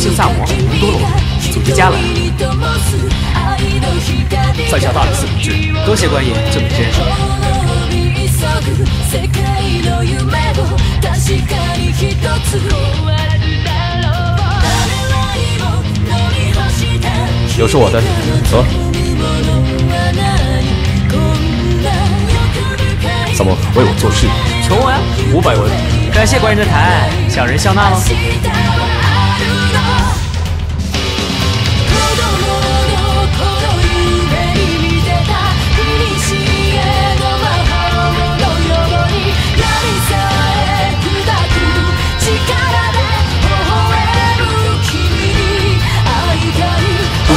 复姓萨摩，多罗，组织家来。在下大理寺明智，多谢官爷救命之恩。有事我的，走。萨摩，为我做事。求我呀，五百文。感谢官人的抬爱，小人笑纳了。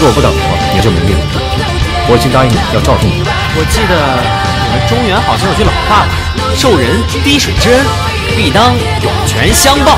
果我不等的话，你就没命了。我已经答应你要照顾你。我记得你们中原好像有句老话吧：“受人滴水之恩，必当涌泉相报。”